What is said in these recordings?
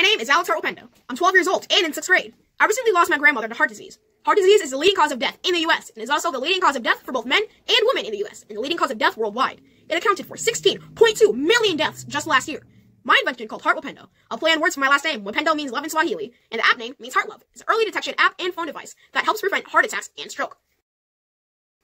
My name is Alex Hart Upendo. I'm 12 years old and in 6th grade. I recently lost my grandmother to heart disease. Heart disease is the leading cause of death in the US and is also the leading cause of death for both men and women in the US and the leading cause of death worldwide. It accounted for 16.2 million deaths just last year. My invention called Heart Upendo, a play on words for my last name, Upendo means love in Swahili, and the app name means heart love. It's an early detection app and phone device that helps prevent heart attacks and stroke.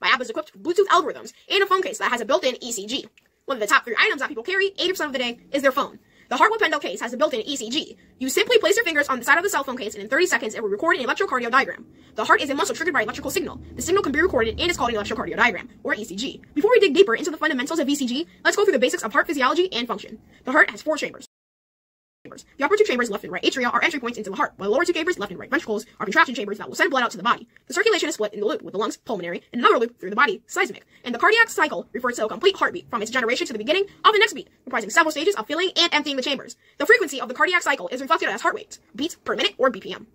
My app is equipped with Bluetooth algorithms and a phone case that has a built-in ECG. One of the top three items that people carry 80% of the day is their phone. The Heart Upendo case has a built-in ECG. You simply place your fingers on the side of the cell phone case and in 30 seconds it will record an electrocardiogram. The heart is a muscle triggered by electrical signal. The signal can be recorded and is called an electrocardiogram, or ECG. Before we dig deeper into the fundamentals of ECG, let's go through the basics of heart physiology and function. The heart has four chambers chambers. The upper two chambers, left and right atria, are entry points into the heart, while the lower two chambers, left and right ventricles, are contraction chambers that will send blood out to the body. The circulation is split in the loop with the lungs, pulmonary, and another loop through the body, systemic. And the cardiac cycle refers to a complete heartbeat from its generation to the beginning of the next beat, comprising several stages of filling and emptying the chambers. The frequency of the cardiac cycle is reflected as heart rates, beats per minute or BPM.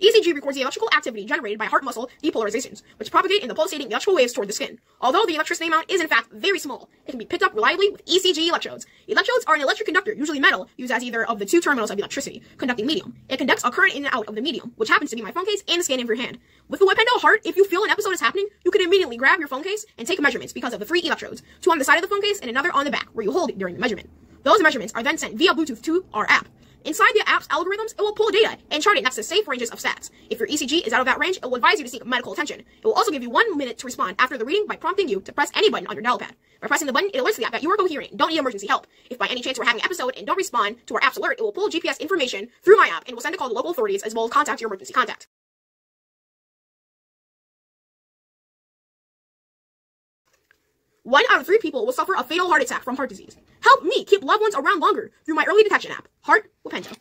ECG records the electrical activity generated by heart muscle depolarizations, which propagate in the pulsating electrical waves toward the skin. Although the electricity amount is in fact very small, it can be picked up reliably with ECG electrodes. Electrodes are an electric conductor, usually metal, used as either of the two terminals of electricity, conducting medium. It conducts a current in and out of the medium, which happens to be my phone case and the skin of your hand. With the Upendo heart, if you feel an episode is happening, you can immediately grab your phone case and take measurements because of the three electrodes, two on the side of the phone case and another on the back, where you hold it during the measurement. Those measurements are then sent via Bluetooth to our app. Inside the app's algorithms, it will pull data and chart it next to safe ranges of stats. If your ECG is out of that range, it will advise you to seek medical attention. It will also give you one minute to respond after the reading by prompting you to press any button on your dial pad. By pressing the button, it alerts the app that you are coherent and don't need emergency help. If by any chance we're having an episode and don't respond to our app's alert, it will pull GPS information through my app and will send a call to local authorities as well as contact your emergency contact. One out of three people will suffer a fatal heart attack from heart disease. Help me keep loved ones around longer through my early detection app, Heart Upendo.